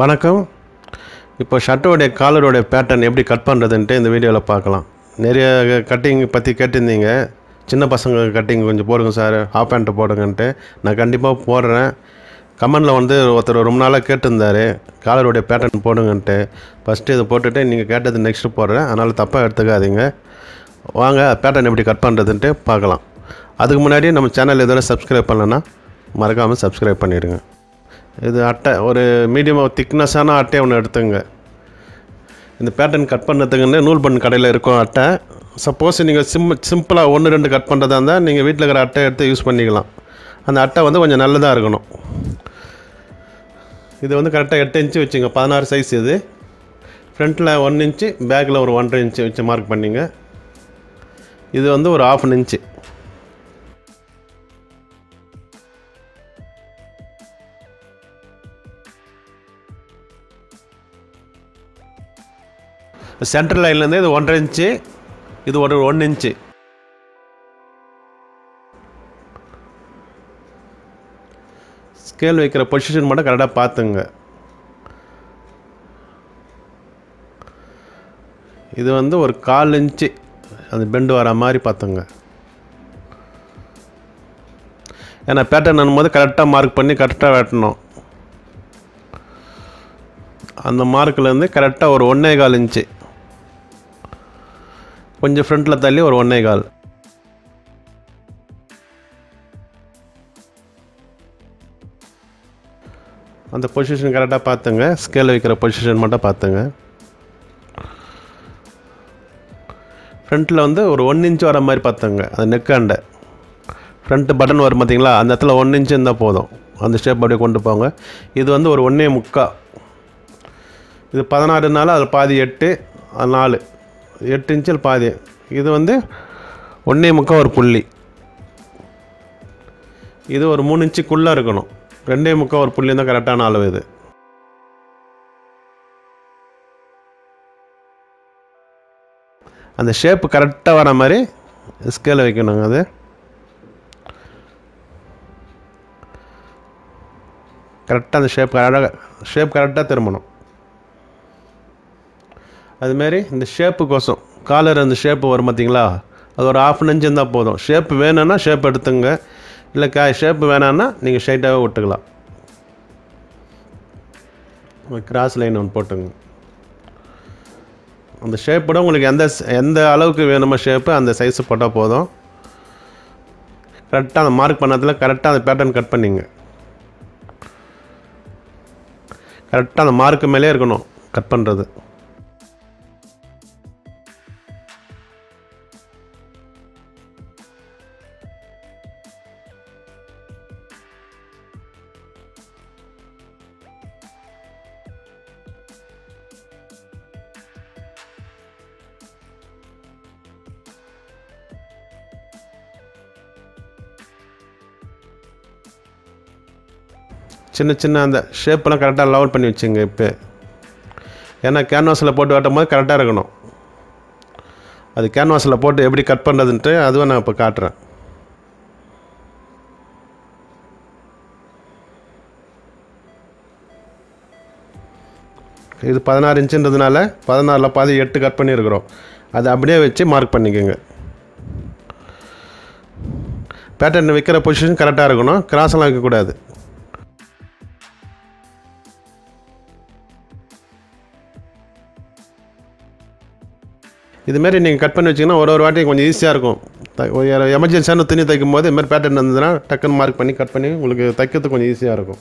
வணக்கம். இப்போ ஷர்ட்டோடைய காலருடைய பேட்டர்ன் எப்படி கட் பண்ணுறதுன்ட்டு இந்த வீடியோவில் பார்க்கலாம். நிறைய கட்டிங் பற்றி கேட்டிருந்தீங்க. சின்ன பசங்க கட்டிங் கொஞ்சம் போடுங்க சார் ஹாஃப் பேண்ட்டு போடுங்கன்ட்டு. நான் கண்டிப்பாக போடுறேன். கமெண்டில் வந்து ஒருத்தர் ரொம்ப நாளாக கேட்டிருந்தார். காலருடைய பேட்டர்ன் போடுங்கன்ட்டு. ஃபஸ்ட்டு இதை போட்டுட்டு நீங்கள் கேட்டது நெக்ஸ்ட்டு போடுறேன். அதனால் தப்பாக எடுத்துக்காதீங்க. வாங்க பேட்டர்ன் எப்படி கட் பண்ணுறதுன்ட்டு பார்க்கலாம். அதுக்கு முன்னாடி நம்ம சேனல் எதோட சப்ஸ்கிரைப் பண்ணலன்னா மறக்காமல் சப்ஸ்கிரைப் பண்ணிடுங்க. இது அட்டை ஒரு மீடியம் திக்னஸான அட்டையை ஒன்று எடுத்துங்க. இந்த பேட்டர்ன் கட் பண்ணுறதுக்குன்னு நூல் பண்ண கடையில் இருக்கும் அட்டை. சப்போஸ் நீங்கள் சிம் சிம்பிளாக ஒன்று ரெண்டு கட் பண்ணுறதா இருந்தால் நீங்கள் வீட்டில் இருக்கிற அட்டை எடுத்து யூஸ் பண்ணிக்கலாம். அந்த அட்டை வந்து கொஞ்சம் நல்லதாக இருக்கணும். இது வந்து கரெக்டாக எட்டு இன்ச்சு வச்சுங்க பதினாறு சைஸ் இது. ஃப்ரண்ட்டில் ஒன் இன்ச்சு பேக்கில் ஒரு ஒன்றரை இன்ச்சு வச்சு மார்க் பண்ணிங்க. இது வந்து ஒரு ஆஃப் இன்ச்சு சென்ட்ரல் லைன்லேருந்து இது ஒன்றரை இன்ச்சு இது ஒரு ஒன்று இன்ச்சு. ஸ்கேல் வைக்கிற பொசிஷன் மட்டும் கரெக்டாக பார்த்துங்க. இது வந்து ஒரு கால் இன்ச்சு. அது பெண்டு வர மாதிரி பார்த்துங்க. ஏன்னா பேட்டர்ன் போது கரெக்டாக மார்க் பண்ணி கரெக்டாக வெட்டணும். அந்த மார்க்லேருந்து கரெக்டாக ஒரு ஒன்றே கால் இன்ச்சு. கொஞ்சம் ஃப்ரண்ட்டில் தள்ளி ஒரு ஒன்றே கால். அந்த பொசிஷன் கரெக்டாக பார்த்துங்க. ஸ்கேல் வைக்கிற பொசிஷன் மட்டும் பார்த்துங்க. ஃப்ரண்ட்டில் வந்து ஒரு ஒன் இன்ச் வர மாதிரி பார்த்துங்க. அந்த நெக்காண்டை ஃப்ரண்ட்டு பட்டன் வரும் பார்த்தீங்களா? அந்த இடத்துல ஒன் இன்ச் இருந்தால் போதும். அந்த ஸ்டெப் அப்படியே கொண்டு போங்க. இது வந்து ஒரு ஒன்றே முக்கா. இது பதினாறுனால அது பாதி எட்டு நாலு. எட்டு இன்ச்சில் பாதி. இது வந்து ஒன்றே முக்கால் ஒரு புள்ளி. இது ஒரு மூணு இன்ச்சுக்குள்ளே இருக்கணும். ரெண்டே முக்கால் ஒரு புள்ளி தான் கரெக்டான அளவு இது. அந்த ஷேப்பு கரெக்டாக வர மாதிரி ஸ்கேல் வைக்கணுங்க அது. கரெக்டாக அந்த ஷேப் அழகாக ஷேப் கரெக்டாக திரும்பணும். அதுமாரி இந்த ஷேப்புக்கோசம் காலர் அந்த ஷேப்பு வரும் பார்த்தீங்களா அது ஒரு ஆஃப் இன்ச் இருந்தால் போதும். ஷேப் வேணும்னா ஷேப் எடுத்துங்க. இல்லை கா ஷேப் வேணான்னா நீங்கள் ஸ்ட்ரைட்டாகவே விட்டுக்கலாம். கிராஸ் லைன் ஒன்று போட்டுங்க. அந்த ஷேப்போட உங்களுக்கு எந்த எந்த அளவுக்கு வேணுமோ ஷேப்பு அந்த சைஸு போட்டால் போதும். கரெக்டாக அந்த மார்க் பண்ணதில் கரெக்டாக அந்த பேட்டர்ன் கட் பண்ணிங்க. கரெக்டாக அந்த மார்க்கு மேலே இருக்கணும் கட் பண்ணுறது சின்ன சின்ன அந்த ஷேப்பெல்லாம் கரெக்டாக லெவல் பண்ணி வச்சுங்க இப்போ ஏன்னா கேன்வாஸில் போட்டு வெட்டும் போது கரெக்டாக இருக்கணும். அது கேன்வாஸில் போட்டு எப்படி கட் பண்ணுறதுன்ட்டு அதுவும் நான் இப்போ காட்டுறேன். இது பதினாறு இன்ச்சுன்றதுனால பதினாறில் பாதி எட்டு கட் பண்ணியிருக்கிறோம். அதை அப்படியே வச்சு மார்க் பண்ணிக்கோங்க. பேட்டர்ன் வைக்கிற பொசிஷன் கரெக்டாக இருக்கணும். கிராஸெல்லாம் வைக்கக்கூடாது. இதுமாரி நீங்கள் கட் பண்ணி வச்சிங்கன்னா ஒரு ஒரு வாட்டி கொஞ்சம் ஈஸியாக இருக்கும். ஒரு எமர்ஜென்சியான துணி தைக்கும் போது இதுமாதிரி பேட்டர்ன் இருந்ததுன்னா டக்குன்னு மார்க் பண்ணி கட் பண்ணி உங்களுக்கு தைக்கிறது கொஞ்சம் ஈஸியாக இருக்கும்.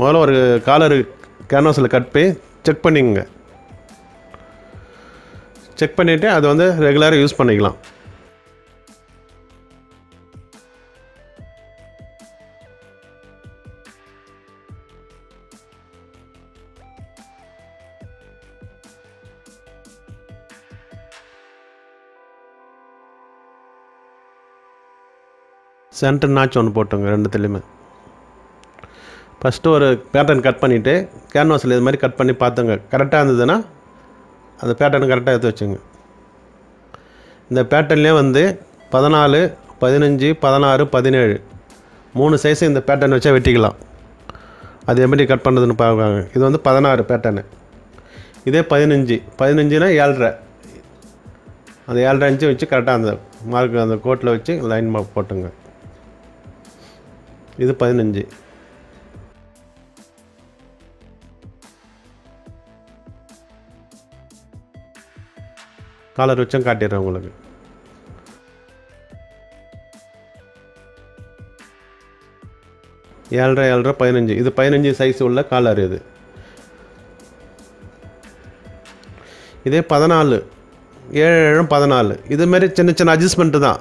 முதல்ல ஒரு காலர் கேன்வாஸில் கட் பண்ணி செக் பண்ணிக்கங்க. செக் பண்ணிவிட்டு அதை வந்து ரெகுலராக யூஸ் பண்ணிக்கலாம். சென்டர் நாச் ஒன்று போட்டுங்க ரெண்டுத்துலேயுமே. ஃபஸ்ட்டு ஒரு பேட்டர்ன் கட் பண்ணிவிட்டு கேன்வாஸில் இது மாதிரி கட் பண்ணி பார்த்துங்க. கரெக்டாக இருந்ததுன்னா அந்த பேட்டர்ன் கரெக்டாக எடுத்து வச்சுங்க. இந்த பேட்டர்ன்லேயே வந்து பதினாலு பதினஞ்சு பதினாறு பதினேழு மூணு சைஸு இந்த பேட்டர்ன் வச்சா வெட்டிக்கலாம். அது எப்படி கட் பண்ணுறதுன்னு பார்க்குறாங்க இது வந்து பதினாறு பேட்டர்னு இதே பதினஞ்சு. பதினஞ்சுனா ஏழ்ரை. அந்த ஏழ்ரை இன்ச்சு வச்சு கரெக்டாக அந்த மார்க் அந்த கோட்டில் வச்சு லைன் மார்க் போட்டுங்க. இது பதினஞ்சு. காலர் வச்சும் காட்டிடுறேன் உங்களுக்கு. ஏழரை ஏழரை பதினஞ்சு. இது பதினஞ்சு சைஸ் உள்ள காலர் இது. இதே பதினாலு. ஏழு ஏழும் பதினாலு. இதுமாரி சின்ன சின்ன அட்ஜஸ்ட்மெண்ட்டு தான்.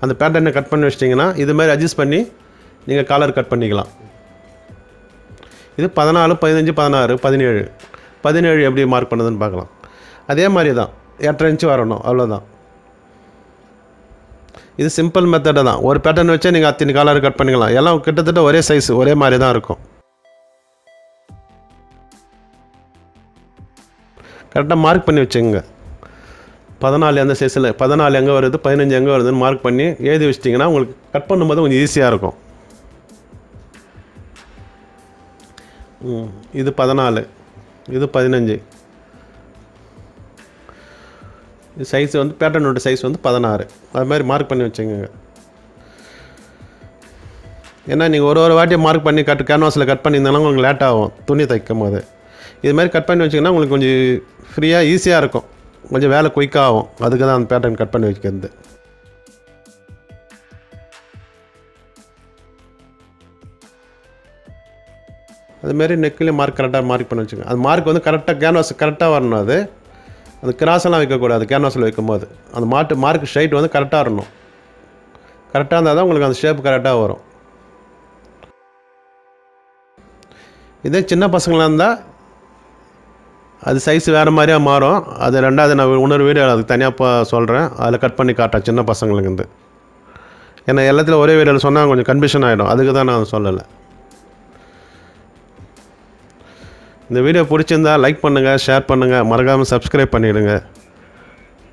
அந்த பேட்டர்னை கட் பண்ணி வச்சிட்டிங்கன்னா இதுமாரி அட்ஜஸ்ட் பண்ணி நீங்கள் காலர் கட் பண்ணிக்கலாம். இது பதினாலு பதினஞ்சு பதினாறு பதினேழு. பதினேழு எப்படி மார்க் பண்ணுதுன்னு பார்க்கலாம். அதே மாதிரி தான் எட்டரை இன்ச்சு வரணும் அவ்வளோதான் இது சிம்பிள் மெத்தடு தான். ஒரு பேட்டர்ன் வச்சே நீங்கள் அத்தனை காலர் கட் பண்ணிக்கலாம். எல்லாம் கிட்டத்தட்ட ஒரே சைஸ் ஒரே மாதிரி தான் இருக்கும் கரெக்டாக மார்க் பண்ணி வச்சுங்க பதினாலு எந்த சைஸில் பதினாலு எங்கே வருது பதினஞ்சு எங்கே வருதுன்னு மார்க் பண்ணி எழுதி வச்சிட்டிங்கன்னா உங்களுக்கு கட் பண்ணும்போது கொஞ்சம் ஈஸியாக இருக்கும். இது பதினாலு இது பதினஞ்சு. இது சைஸ் வந்து பேட்டர்னோட சைஸ் வந்து பதினாறு. அது மாதிரி மார்க் பண்ணி வச்சுங்க ஏன்னா நீங்கள் ஒரு ஒரு வாட்டியை மார்க் பண்ணி கட் கேன்வாஸில் கட் பண்ணியிருந்தாலும் உங்களுக்கு லேட் ஆகும் துணி தைக்கும் போது. இது மாதிரி கட் பண்ணி வச்சிங்கன்னா உங்களுக்கு கொஞ்சம் ஃப்ரீயாக ஈஸியாக இருக்கும். கொஞ்சம் வேலை குயிக்காக ஆகும். அதுக்கு தான் அந்த பேட்டர்ன் கட் பண்ணி வைக்கிறது அதுமாரி நெக்லேயும் மார்க் கரெக்டாக மார்க் பண்ணி வச்சுக்கோங்க. அது மார்க் வந்து கரெக்டாக கேன்வாஸ் கரெக்டாக வரணும் அது. அது கிராஸெல்லாம் வைக்கக்கூடாது கேன்வாஸில் வைக்கும்போது. அந்த மாட்டு மார்க் ஷைட் வந்து கரெக்டாக வரணும். கரெக்டாக இருந்தால் தான் உங்களுக்கு அந்த ஷேப் கரெக்டாக வரும். இதே சின்ன பசங்களாக இருந்தால் அது சைஸ் வேறு மாதிரியாக மாறும். அது ரெண்டாவது நான் இன்னொரு வீடியோ அதுக்கு தனியாக இப்போ சொல்கிறேன் அதில் கட் பண்ணி காட்டேன் சின்ன பசங்களுக்கு இருந்து. ஏன்னா எல்லாத்துலையும் ஒரே வீடியோவில் சொன்னால் கொஞ்சம் கன்ஃபியூஷன் ஆகிடும் அதுக்கு தான் நான் சொல்லலை. இந்த வீடியோ பிடிச்சிருந்தா லைக் பண்ணுங்கள் ஷேர் பண்ணுங்கள் மறக்காமல் சப்ஸ்கிரைப் பண்ணிவிடுங்க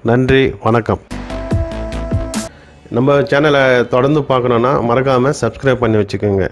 நன்றி வணக்கம். நம்ம சேனலை தொடர்ந்து பார்க்கணுன்னா மறக்காமல் சப்ஸ்கிரைப் பண்ணி வச்சுக்கோங்க.